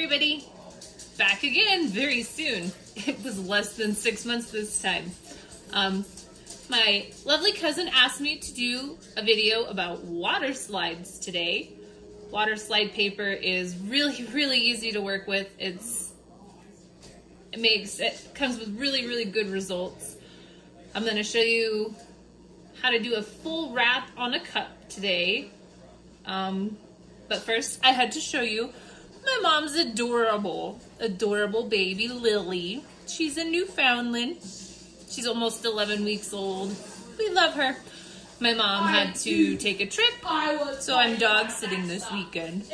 everybody. Back again very soon. It was less than six months this time. Um, my lovely cousin asked me to do a video about water slides today. Water slide paper is really, really easy to work with. It's it makes it comes with really, really good results. I'm going to show you how to do a full wrap on a cup today. Um, but first, I had to show you my mom's adorable, adorable baby, Lilly. She's a Newfoundland. She's almost 11 weeks old. We love her. My mom had to take a trip, so I'm dog sitting this weekend.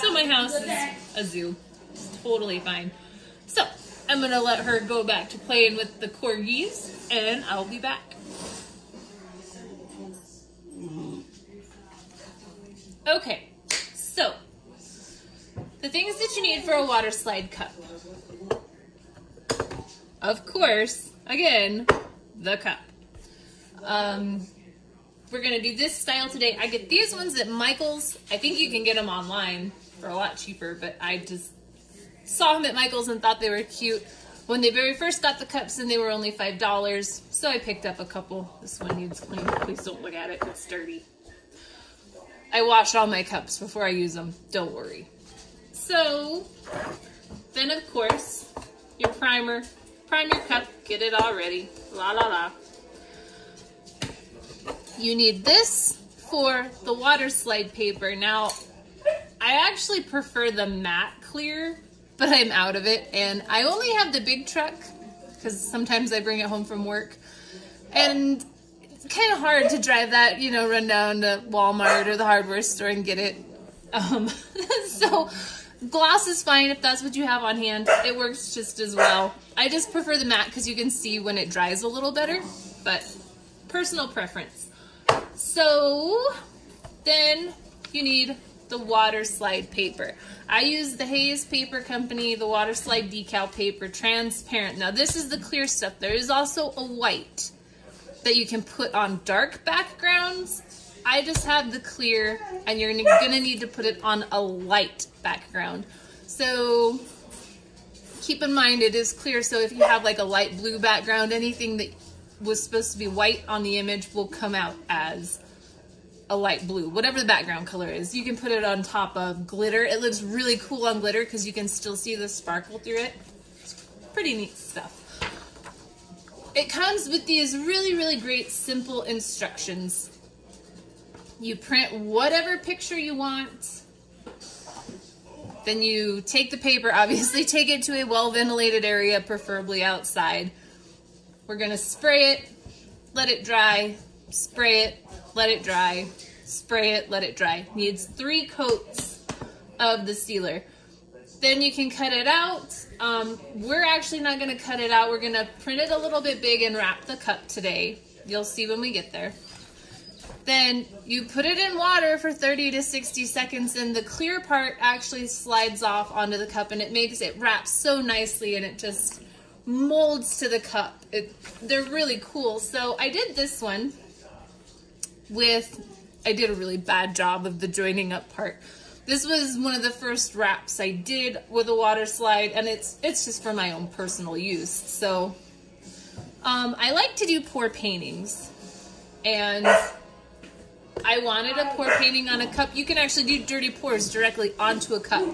So my house is a zoo. It's totally fine. So I'm gonna let her go back to playing with the corgis, and I'll be back. Okay, so the things that you need for a water slide cup. Of course, again, the cup. Um, we're gonna do this style today. I get these ones at Michael's. I think you can get them online for a lot cheaper, but I just saw them at Michael's and thought they were cute. When they very first got the cups and they were only $5, so I picked up a couple. This one needs cleaning. Please don't look at it, it's dirty. I wash all my cups before I use them. Don't worry. So, then of course, your primer. Prime your cup, get it all ready. La la la. You need this for the water slide paper. Now, I actually prefer the matte clear, but I'm out of it. And I only have the big truck because sometimes I bring it home from work. And it's kind of hard to drive that, you know, run down to Walmart or the hardware store and get it. Um, so gloss is fine if that's what you have on hand. It works just as well. I just prefer the matte because you can see when it dries a little better, but personal preference. So then you need the water slide paper. I use the Hayes Paper Company, the water slide decal paper, transparent. Now this is the clear stuff. There is also a white that you can put on dark backgrounds. I just have the clear and you're gonna need to put it on a light background. So keep in mind it is clear so if you have like a light blue background, anything that was supposed to be white on the image will come out as a light blue, whatever the background color is. You can put it on top of glitter. It looks really cool on glitter because you can still see the sparkle through it. it's Pretty neat stuff. It comes with these really, really great simple instructions. You print whatever picture you want. Then you take the paper, obviously take it to a well-ventilated area, preferably outside. We're gonna spray it, let it dry, spray it, let it dry, spray it, let it dry. Needs three coats of the sealer. Then you can cut it out. Um, we're actually not gonna cut it out. We're gonna print it a little bit big and wrap the cup today. You'll see when we get there. Then you put it in water for 30 to 60 seconds and the clear part actually slides off onto the cup and it makes it wrap so nicely and it just molds to the cup. It, they're really cool. So I did this one with, I did a really bad job of the joining up part. This was one of the first wraps I did with a water slide, and it's it's just for my own personal use. So um, I like to do pour paintings, and I wanted a pour painting on a cup. You can actually do dirty pours directly onto a cup.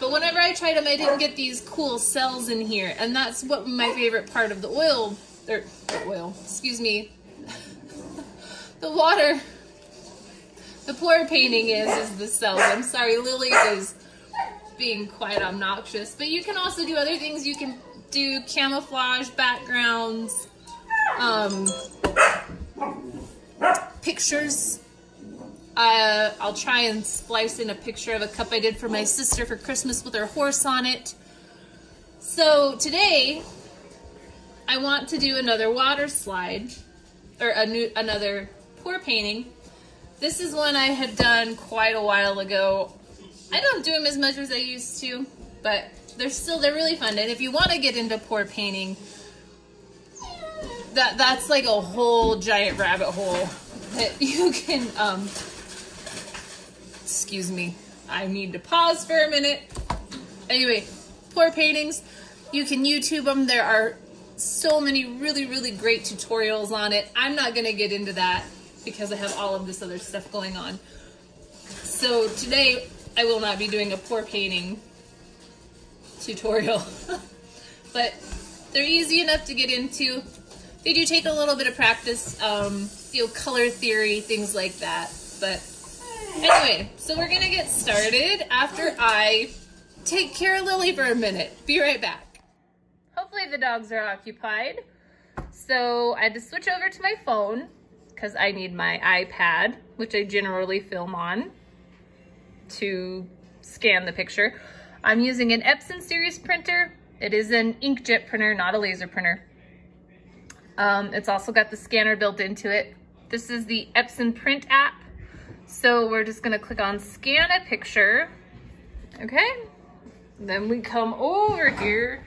But whenever I tried them, I didn't get these cool cells in here, and that's what my favorite part of the oil, or oil, excuse me, the water the pour painting is, is the cells. I'm sorry, Lilly is being quite obnoxious. But you can also do other things. You can do camouflage backgrounds, um, pictures. Uh, I'll try and splice in a picture of a cup I did for my sister for Christmas with her horse on it. So today, I want to do another water slide, or a new, another pour painting this is one I had done quite a while ago. I don't do them as much as I used to, but they're still, they're really fun. And if you want to get into pour painting, that that's like a whole giant rabbit hole that you can, um, excuse me, I need to pause for a minute Anyway, pour paintings, you can YouTube them. There are so many really, really great tutorials on it. I'm not going to get into that because I have all of this other stuff going on. So today I will not be doing a pour painting tutorial, but they're easy enough to get into. They do take a little bit of practice, um, you know, color theory, things like that. But anyway, so we're gonna get started after I take care of Lilly for a minute. Be right back. Hopefully the dogs are occupied. So I had to switch over to my phone because I need my iPad, which I generally film on to scan the picture. I'm using an Epson series printer. It is an inkjet printer, not a laser printer. Um, it's also got the scanner built into it. This is the Epson print app. So we're just gonna click on scan a picture. Okay, then we come over here.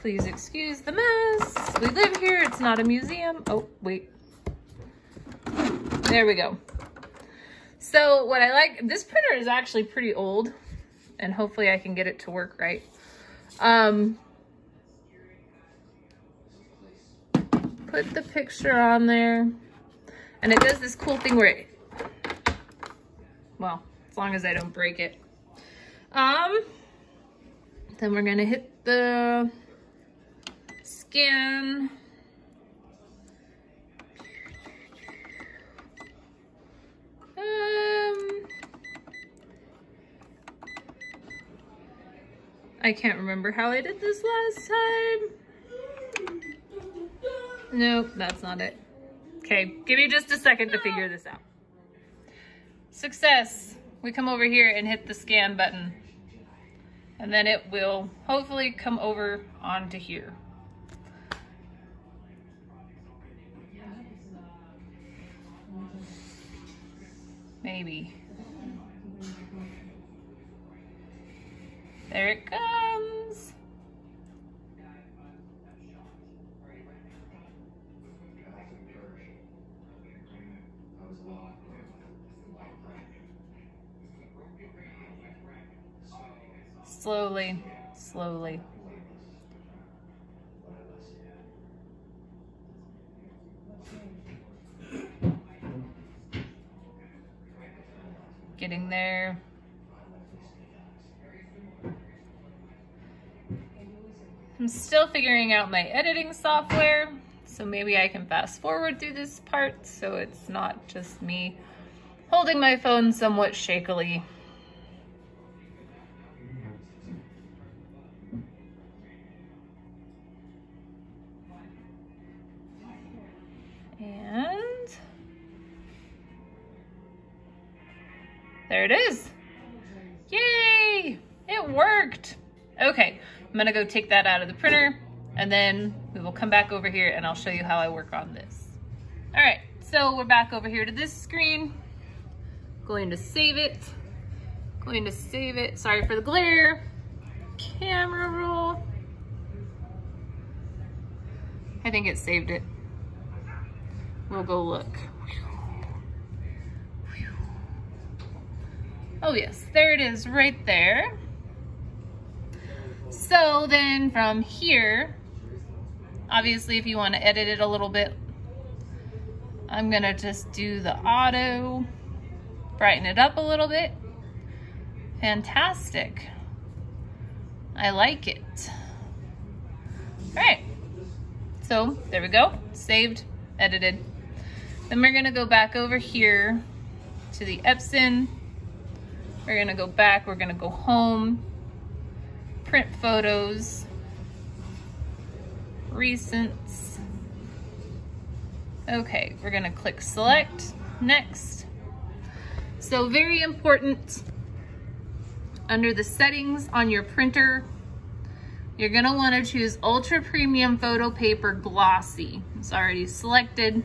Please excuse the mess. We live here, it's not a museum. Oh, wait. There we go. So what I like, this printer is actually pretty old and hopefully I can get it to work right. Um, put the picture on there and it does this cool thing where it, well, as long as I don't break it. Um, then we're gonna hit the skin. Um, I can't remember how I did this last time. Nope, that's not it. Okay, give me just a second to figure this out. Success. We come over here and hit the scan button. And then it will hopefully come over onto here. Maybe. There it comes. Slowly, slowly. Getting there. I'm still figuring out my editing software, so maybe I can fast forward through this part so it's not just me holding my phone somewhat shakily. And there it is. Yay! It worked. Okay, I'm gonna go take that out of the printer and then we will come back over here and I'll show you how I work on this. All right, so we're back over here to this screen. Going to save it. Going to save it. Sorry for the glare. Camera roll. I think it saved it. We'll go look. Oh yes, there it is right there. So then from here, obviously if you want to edit it a little bit, I'm gonna just do the auto, brighten it up a little bit. Fantastic. I like it. All right, so there we go, saved, edited. Then we're gonna go back over here to the Epson. We're gonna go back, we're gonna go home, print photos, recents. Okay, we're gonna click select, next. So very important, under the settings on your printer, you're gonna wanna choose Ultra Premium Photo Paper Glossy. It's already selected.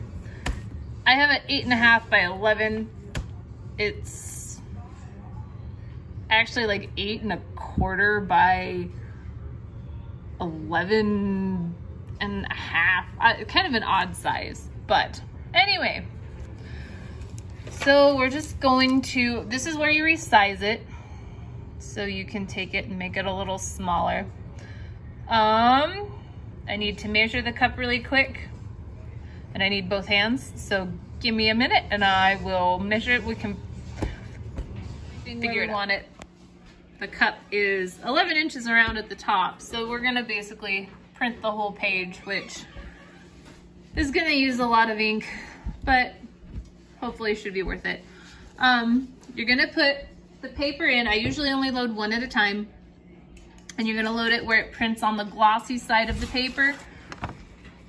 I have an eight and a half by 11. It's actually like eight and a quarter by 11 and a half. Uh, kind of an odd size, but anyway. So we're just going to, this is where you resize it. so you can take it and make it a little smaller. Um, I need to measure the cup really quick and I need both hands. So give me a minute and I will measure it. We can figure it on it. The cup is 11 inches around at the top. So we're gonna basically print the whole page, which is gonna use a lot of ink, but hopefully should be worth it. Um, you're gonna put the paper in. I usually only load one at a time. And you're gonna load it where it prints on the glossy side of the paper.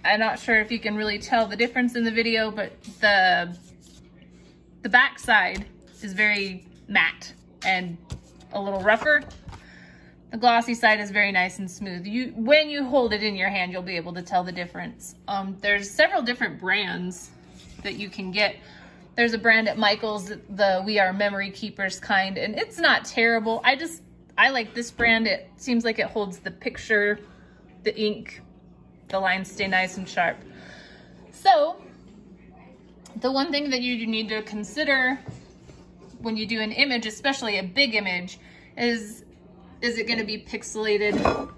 I'm not sure if you can really tell the difference in the video, but the, the back side is very matte and a little rougher. The glossy side is very nice and smooth. You, When you hold it in your hand, you'll be able to tell the difference. Um, there's several different brands that you can get. There's a brand at Michael's, the We Are Memory Keepers kind, and it's not terrible. I just, I like this brand. It seems like it holds the picture, the ink, the lines stay nice and sharp. So, the one thing that you need to consider when you do an image, especially a big image, is, is it gonna be pixelated?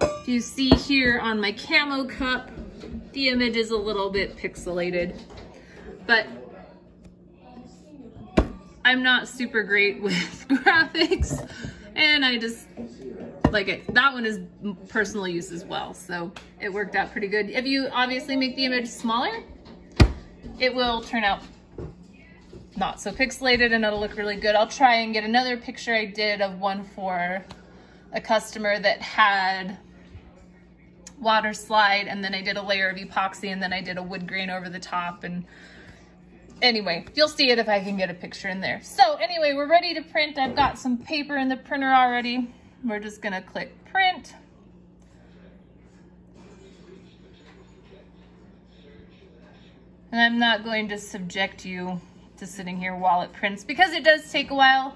If you see here on my camo cup, the image is a little bit pixelated, but I'm not super great with graphics and I just like it. That one is personal use as well, so it worked out pretty good. If you obviously make the image smaller, it will turn out not so pixelated and it'll look really good. I'll try and get another picture I did of one for a customer that had water slide and then I did a layer of epoxy and then I did a wood grain over the top and anyway, you'll see it if I can get a picture in there. So anyway, we're ready to print. I've got some paper in the printer already. We're just gonna click print. And I'm not going to subject you to sitting here while it prints because it does take a while.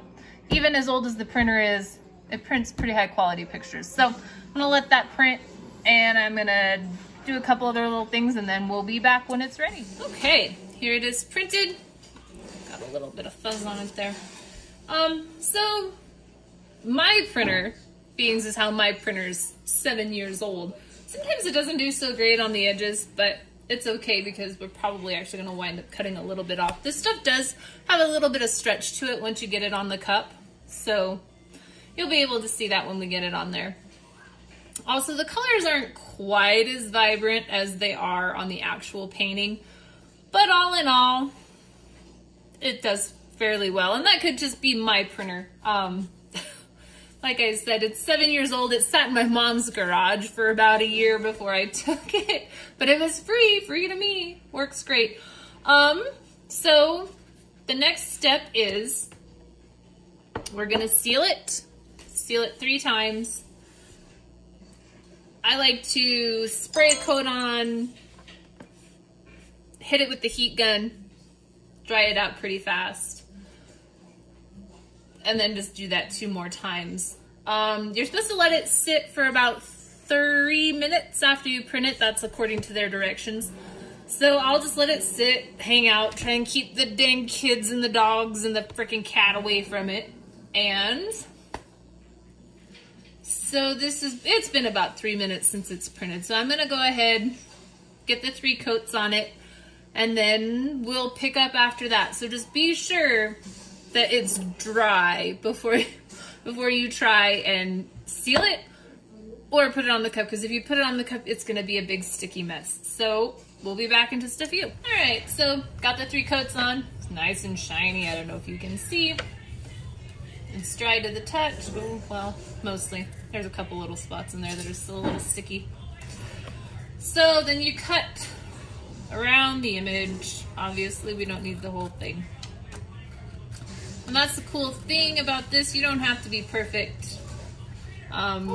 Even as old as the printer is, it prints pretty high quality pictures. So I'm gonna let that print and I'm gonna do a couple other little things and then we'll be back when it's ready. Okay, here it is printed. Got a little bit of fuzz on it there. Um, so my printer, being is how my printer's seven years old, sometimes it doesn't do so great on the edges, but it's okay because we're probably actually gonna wind up cutting a little bit off. This stuff does have a little bit of stretch to it once you get it on the cup, so you'll be able to see that when we get it on there. Also, the colors aren't quite as vibrant as they are on the actual painting, but all in all, it does fairly well. And that could just be my printer. Um, like I said, it's seven years old. It sat in my mom's garage for about a year before I took it, but it was free, free to me. Works great. Um, so the next step is we're gonna seal it, seal it three times. I like to spray a coat on, hit it with the heat gun, dry it out pretty fast. And then just do that two more times. Um, you're supposed to let it sit for about three minutes after you print it. That's according to their directions. So I'll just let it sit, hang out, try and keep the dang kids and the dogs and the freaking cat away from it. And so this is, it's been about three minutes since it's printed. So I'm gonna go ahead, get the three coats on it, and then we'll pick up after that. So just be sure that it's dry before, before you try and seal it or put it on the cup. Because if you put it on the cup, it's gonna be a big sticky mess. So we'll be back in just a few. All right, so got the three coats on. It's nice and shiny. I don't know if you can see. It's dry to the touch. Ooh, well, mostly. There's a couple little spots in there that are still a little sticky. So then you cut around the image. Obviously, we don't need the whole thing. And that's the cool thing about this. You don't have to be perfect. Um,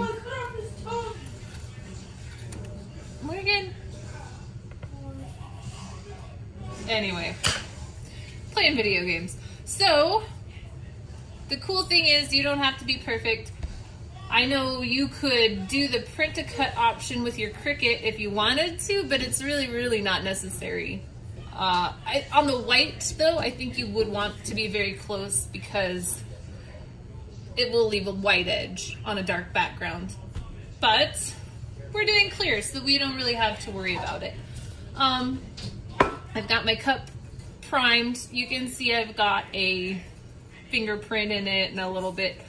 Morgan? Anyway, playing video games. So, the cool thing is you don't have to be perfect. I know you could do the print to cut option with your Cricut if you wanted to, but it's really, really not necessary. Uh, I, on the white though, I think you would want to be very close because it will leave a white edge on a dark background. But we're doing clear, so we don't really have to worry about it. Um, I've got my cup primed. You can see I've got a fingerprint in it and a little bit.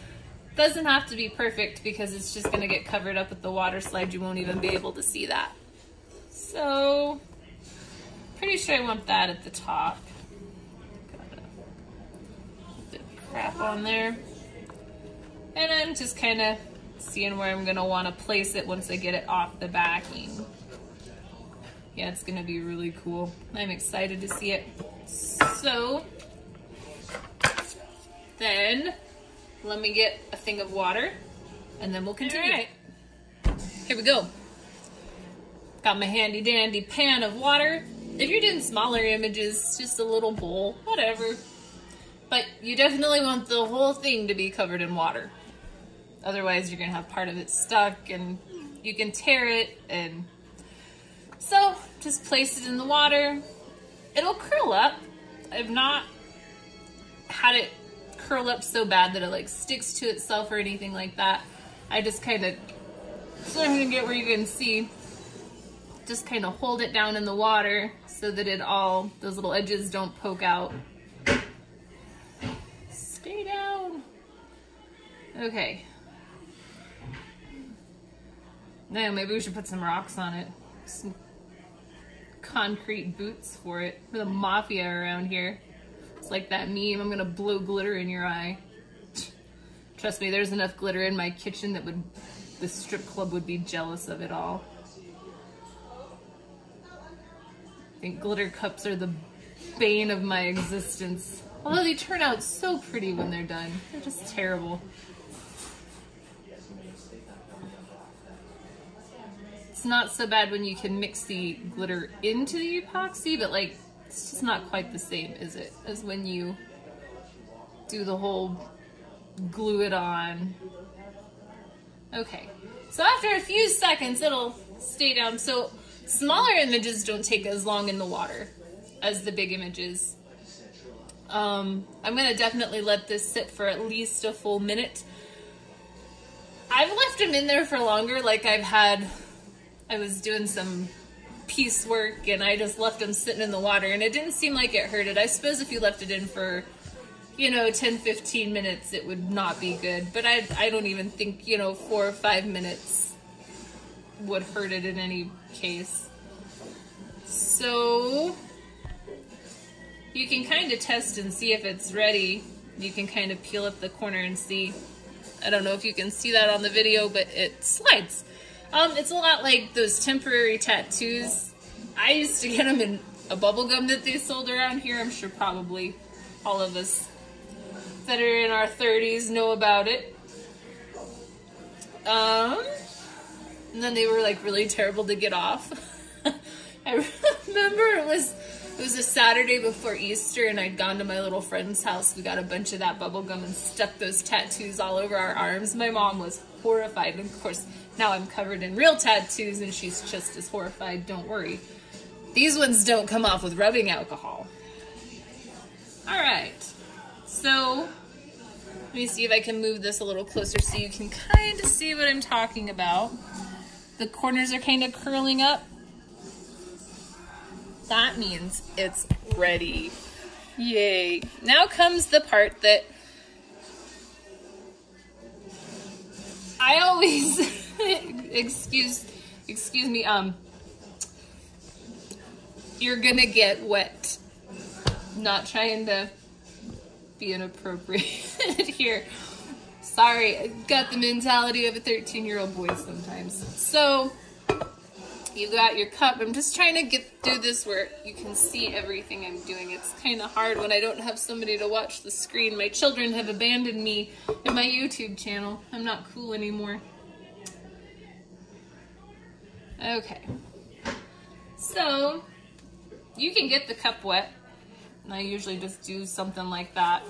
Doesn't have to be perfect because it's just gonna get covered up with the water slide. You won't even be able to see that. So, pretty sure I want that at the top. Crap on there. And I'm just kind of seeing where I'm gonna wanna place it once I get it off the backing. Yeah, it's gonna be really cool. I'm excited to see it. So, then let me get a thing of water and then we'll continue. Right. Here we go. Got my handy dandy pan of water. If you're doing smaller images, just a little bowl, whatever. But you definitely want the whole thing to be covered in water. Otherwise, you're gonna have part of it stuck and you can tear it and so just place it in the water. It'll curl up. I've not had it curl up so bad that it like sticks to itself or anything like that. I just kind of, so I'm gonna get where you can see, just kind of hold it down in the water so that it all, those little edges don't poke out. Stay down. Okay. Now maybe we should put some rocks on it. Some concrete boots for it. For the mafia around here. It's like that meme, I'm gonna blow glitter in your eye. Trust me, there's enough glitter in my kitchen that would, the strip club would be jealous of it all. I think glitter cups are the bane of my existence. Although they turn out so pretty when they're done. They're just terrible. It's not so bad when you can mix the glitter into the epoxy, but like, it's just not quite the same, is it? As when you do the whole glue it on. Okay, so after a few seconds, it'll stay down. So smaller images don't take as long in the water as the big images. Um, I'm gonna definitely let this sit for at least a full minute. I've left them in there for longer, like I've had I was doing some piecework and I just left them sitting in the water and it didn't seem like it hurt it. I suppose if you left it in for, you know, 10, 15 minutes, it would not be good. But I, I don't even think, you know, four or five minutes would hurt it in any case. So you can kind of test and see if it's ready. You can kind of peel up the corner and see. I don't know if you can see that on the video, but it slides. Um, it's a lot like those temporary tattoos. I used to get them in a bubble gum that they sold around here. I'm sure probably all of us that are in our 30s know about it. Um, and then they were like really terrible to get off. I remember it was it was a Saturday before Easter and I'd gone to my little friend's house. We got a bunch of that bubble gum and stuck those tattoos all over our arms. My mom was horrified. And of course, now I'm covered in real tattoos and she's just as horrified. Don't worry. These ones don't come off with rubbing alcohol. All right. So let me see if I can move this a little closer so you can kind of see what I'm talking about. The corners are kind of curling up that means it's ready. Yay. Now comes the part that I always, excuse, excuse me, um, you're gonna get wet. Not trying to be inappropriate here. Sorry, I got the mentality of a 13 year old boy sometimes. So, you got your cup. I'm just trying to get through this where you can see everything I'm doing. It's kind of hard when I don't have somebody to watch the screen. My children have abandoned me in my YouTube channel. I'm not cool anymore. Okay. So, you can get the cup wet. And I usually just do something like that.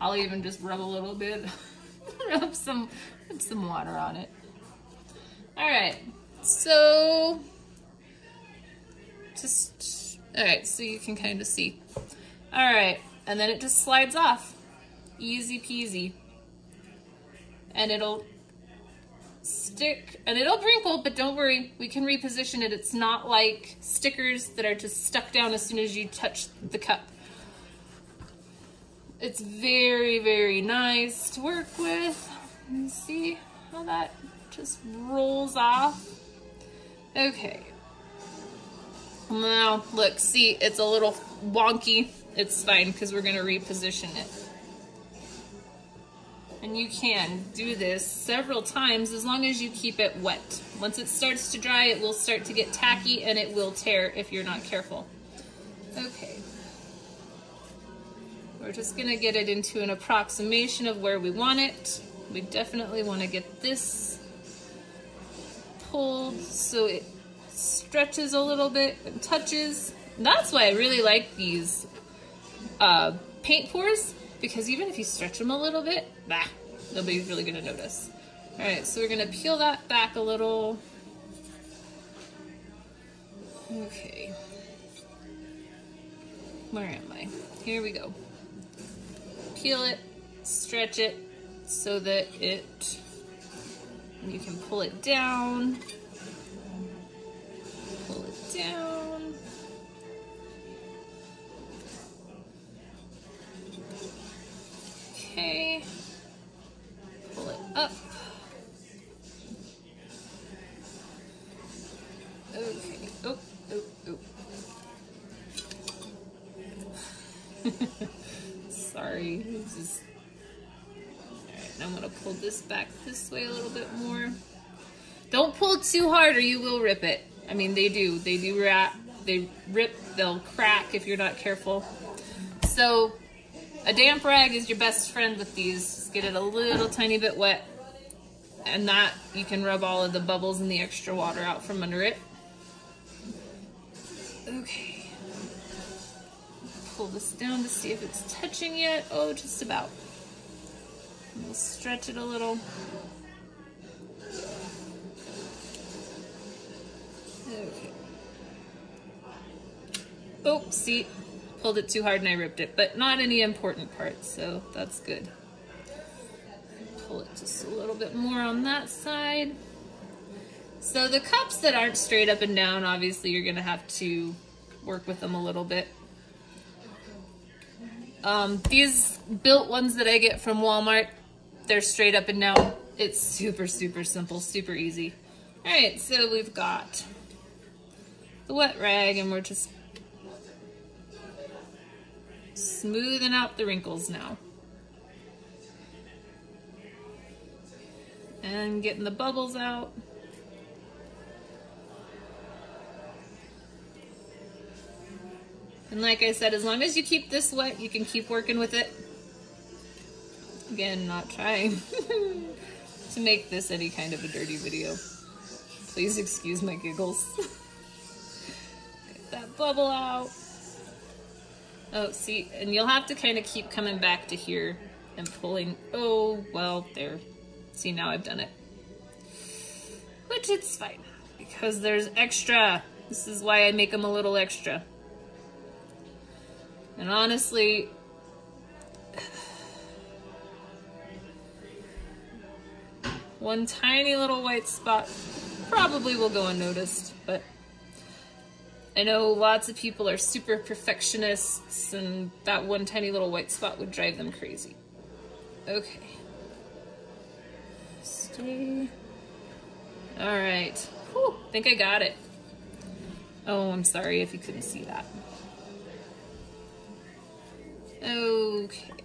I'll even just rub a little bit, rub some, put some water on it. All right, so just, all right, so you can kind of see. All right, and then it just slides off. Easy peasy. and it'll stick and it'll wrinkle, but don't worry, we can reposition it. It's not like stickers that are just stuck down as soon as you touch the cup. It's very, very nice to work with. See how that just rolls off? Okay. Now, look, see, it's a little wonky. It's fine because we're going to reposition it. And you can do this several times as long as you keep it wet. Once it starts to dry, it will start to get tacky and it will tear if you're not careful. Okay. We're just gonna get it into an approximation of where we want it. We definitely wanna get this pulled so it stretches a little bit and touches. That's why I really like these uh, paint pours because even if you stretch them a little bit, bah, nobody's really gonna notice. All right, so we're gonna peel that back a little. Okay. Where am I? Here we go. Peel it, stretch it so that it, you can pull it down, pull it down. Okay. Pull it up. Okay. Oh, oh, oh. Sorry. Just... Alright, I'm gonna pull this back this way a little bit more. Don't pull too hard or you will rip it. I mean, they do. They do wrap. They rip. They'll crack if you're not careful. So a damp rag is your best friend with these. Just get it a little tiny bit wet. And that, you can rub all of the bubbles and the extra water out from under it. Okay. Pull this down to see if it's touching yet. Oh, just about. We'll stretch it a little. Okay. Oh, see, pulled it too hard and I ripped it, but not any important parts, so that's good. Pull it just a little bit more on that side. So the cups that aren't straight up and down, obviously you're gonna have to work with them a little bit. Um, these built ones that I get from Walmart, they're straight up and down. It's super, super simple, super easy. All right, so we've got the wet rag and we're just smoothing out the wrinkles now. And getting the bubbles out. And like I said, as long as you keep this wet, you can keep working with it. Again, not trying to make this any kind of a dirty video. Please excuse my giggles. Get that bubble out. Oh, see, and you'll have to kind of keep coming back to here and pulling. Oh, well, there. See, now I've done it. Which it's fine, because there's extra. This is why I make them a little extra. And honestly, one tiny little white spot probably will go unnoticed, but I know lots of people are super perfectionists and that one tiny little white spot would drive them crazy. Okay. Stay. All right. Whew, think I got it. Oh, I'm sorry if you couldn't see that. Okay.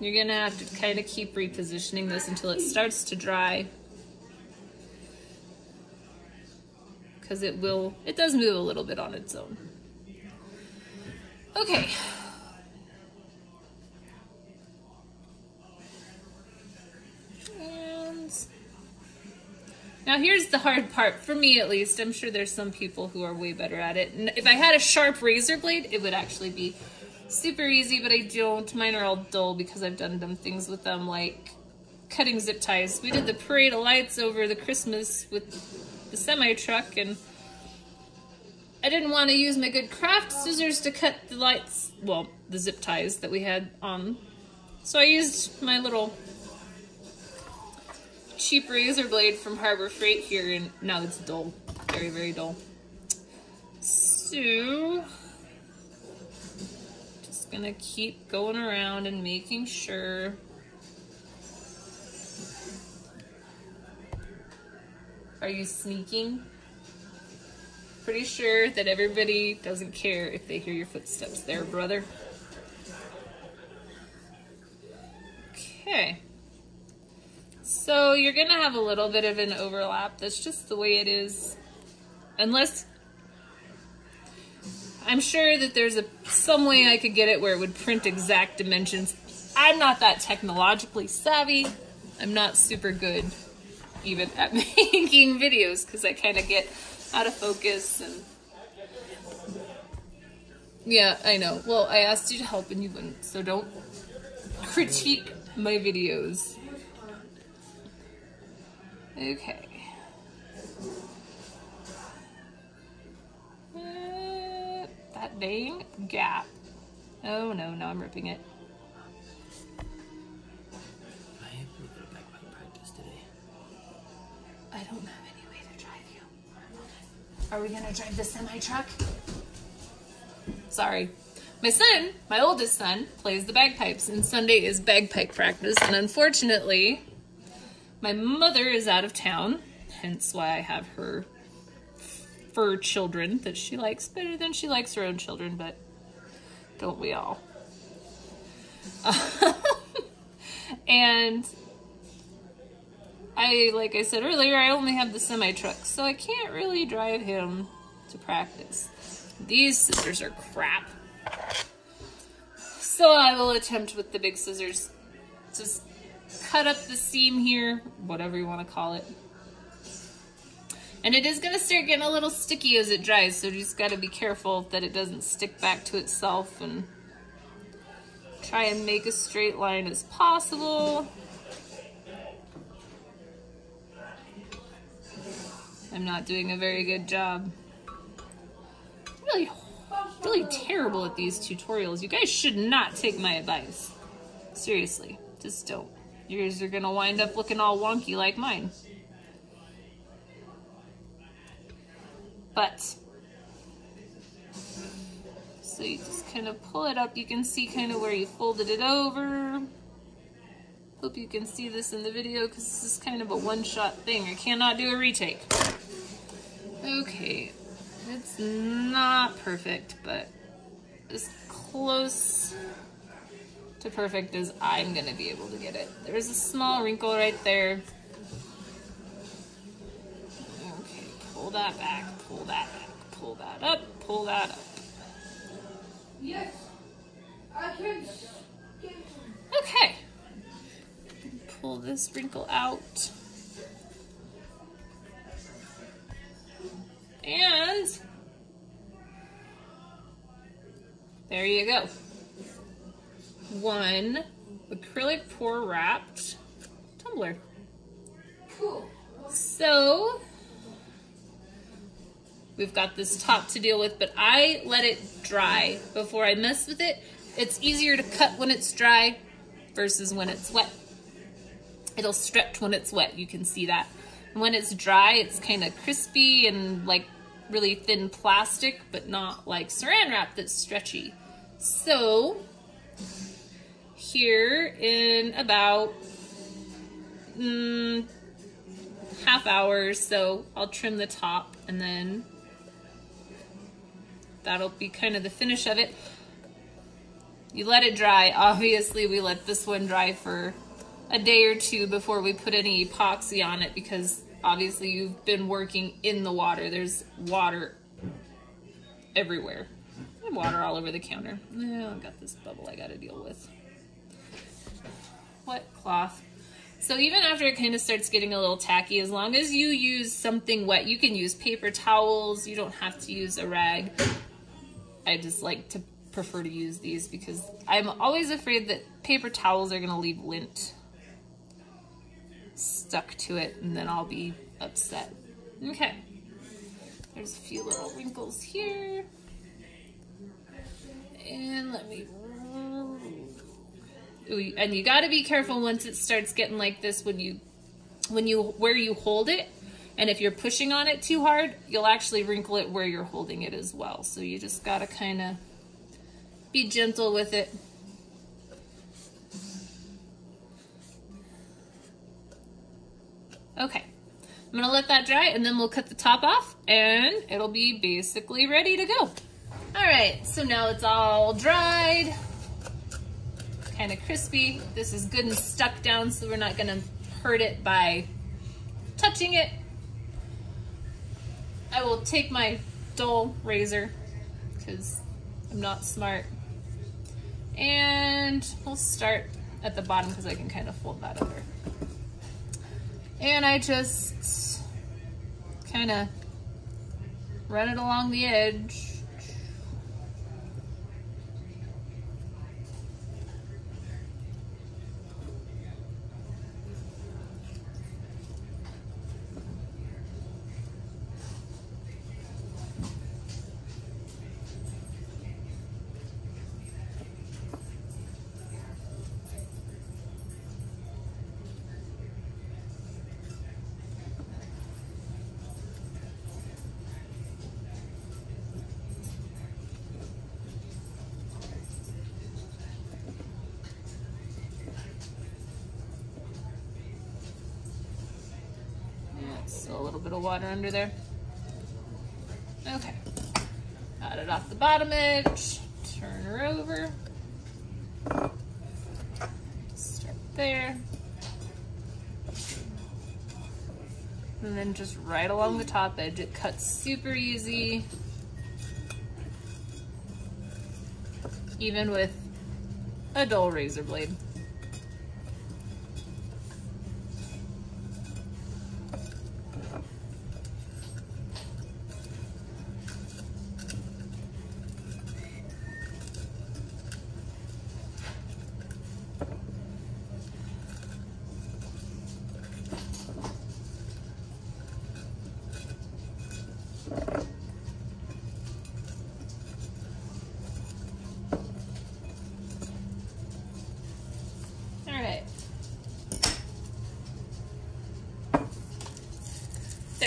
You're gonna have to kind of keep repositioning this until it starts to dry. Because it will, it does move a little bit on its own. Okay. And now here's the hard part, for me at least. I'm sure there's some people who are way better at it. And if I had a sharp razor blade, it would actually be super easy, but I don't. Mine are all dull because I've done dumb things with them like cutting zip ties. We did the parade of lights over the Christmas with the semi truck and I didn't want to use my good craft scissors to cut the lights, well, the zip ties that we had on. So I used my little cheap razor blade from Harbor Freight here and now it's dull. Very, very dull. So, gonna keep going around and making sure Are you sneaking? Pretty sure that everybody doesn't care if they hear your footsteps there, brother. Okay. So you're gonna have a little bit of an overlap. That's just the way it is. Unless, I'm sure that there's a some way I could get it where it would print exact dimensions. I'm not that technologically savvy. I'm not super good even at making videos because I kind of get out of focus and yeah, I know. Well, I asked you to help and you wouldn't, so don't critique my videos. Okay. That dang gap. Oh no, now I'm ripping it. I don't have any way to drive you. Are we gonna drive the semi truck? Sorry. My son, my oldest son, plays the bagpipes, and Sunday is bagpipe practice, and unfortunately, my mother is out of town, hence why I have her fur children that she likes better than she likes her own children, but don't we all? and I, like I said earlier, I only have the semi-truck, so I can't really drive him to practice. These scissors are crap. So I will attempt with the big scissors. Just cut up the seam here, whatever you want to call it. And it is going to start getting a little sticky as it dries, so you just got to be careful that it doesn't stick back to itself and try and make a straight line as possible. I'm not doing a very good job. Really, really terrible at these tutorials. You guys should not take my advice. Seriously, just don't. Yours are gonna wind up looking all wonky like mine. But, so you just kind of pull it up. You can see kind of where you folded it over. Hope you can see this in the video because this is kind of a one-shot thing. I cannot do a retake. Okay, it's not perfect, but as close to perfect as I'm gonna be able to get it. There's a small wrinkle right there. Pull that back, pull that back, pull that up, pull that up. Yes, I can. Okay. Pull this wrinkle out. And there you go. One acrylic pour wrapped tumbler. Cool. So we've got this top to deal with, but I let it dry before I mess with it. It's easier to cut when it's dry versus when it's wet. It'll stretch when it's wet, you can see that. And when it's dry, it's kind of crispy and like really thin plastic, but not like saran wrap that's stretchy. So here in about mm, half hour so, I'll trim the top and then that'll be kind of the finish of it. You let it dry. Obviously, we let this one dry for a day or two before we put any epoxy on it because obviously you've been working in the water. There's water everywhere. Water all over the counter. Oh, I've got this bubble I gotta deal with. Wet cloth. So even after it kind of starts getting a little tacky, as long as you use something wet, you can use paper towels. You don't have to use a rag. I just like to prefer to use these because I'm always afraid that paper towels are going to leave lint stuck to it and then I'll be upset. Okay. There's a few little wrinkles here. And let me Ooh, and you got to be careful once it starts getting like this when you when you where you hold it and if you're pushing on it too hard you'll actually wrinkle it where you're holding it as well. So you just got to kind of be gentle with it. Okay. I'm gonna let that dry and then we'll cut the top off and it'll be basically ready to go. All right so now it's all dried. Kind of crispy. This is good and stuck down so we're not gonna hurt it by touching it. I will take my dull razor because I'm not smart. And we'll start at the bottom because I can kind of fold that over. And I just kind of run it along the edge Still a little bit of water under there. Okay. Got it off the bottom edge. Turn her over. Start there. And then just right along the top edge. It cuts super easy. Even with a dull razor blade.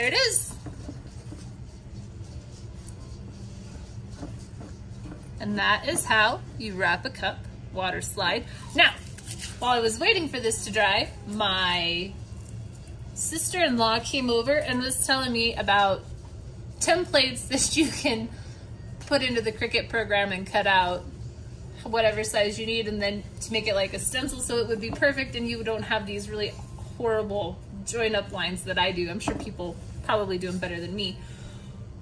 There it is. And that is how you wrap a cup water slide. Now, while I was waiting for this to dry, my sister-in-law came over and was telling me about templates that you can put into the Cricut program and cut out whatever size you need and then to make it like a stencil so it would be perfect and you don't have these really horrible join up lines that I do. I'm sure people probably do them better than me.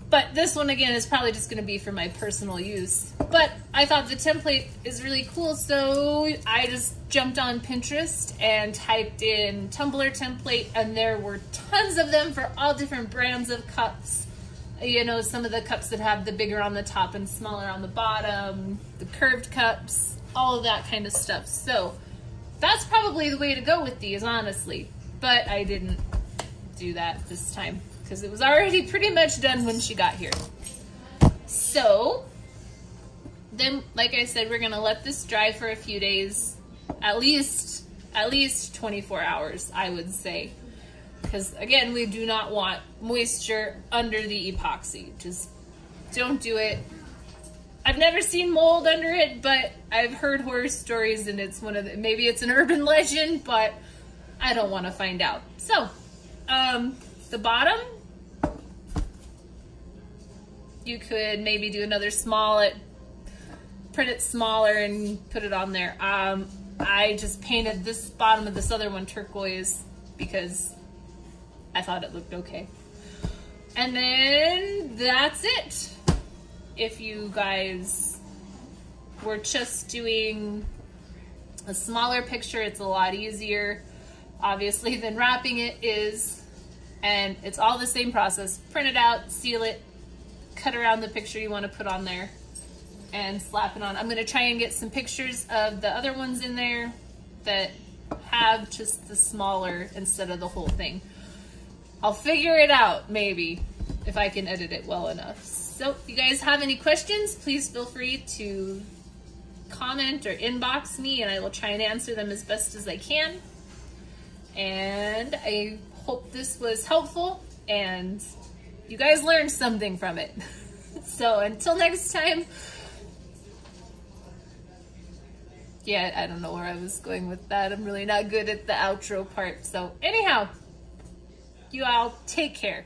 But this one again is probably just gonna be for my personal use. But I thought the template is really cool, so I just jumped on Pinterest and typed in tumbler template and there were tons of them for all different brands of cups. You know, some of the cups that have the bigger on the top and smaller on the bottom, the curved cups, all of that kind of stuff. So that's probably the way to go with these, honestly but I didn't do that this time because it was already pretty much done when she got here. So then, like I said, we're gonna let this dry for a few days, at least, at least 24 hours, I would say. Because again, we do not want moisture under the epoxy. Just don't do it. I've never seen mold under it, but I've heard horror stories and it's one of the, maybe it's an urban legend, but I don't want to find out. So, um, the bottom, you could maybe do another small, print it smaller and put it on there. Um, I just painted this bottom of this other one turquoise because I thought it looked okay. And then that's it. If you guys were just doing a smaller picture, it's a lot easier obviously, than wrapping it is, and it's all the same process. Print it out, seal it, cut around the picture you want to put on there, and slap it on. I'm going to try and get some pictures of the other ones in there that have just the smaller instead of the whole thing. I'll figure it out, maybe, if I can edit it well enough. So if you guys have any questions, please feel free to comment or inbox me and I will try and answer them as best as I can. And I hope this was helpful and you guys learned something from it. so until next time, yeah, I don't know where I was going with that. I'm really not good at the outro part. So anyhow, you all take care.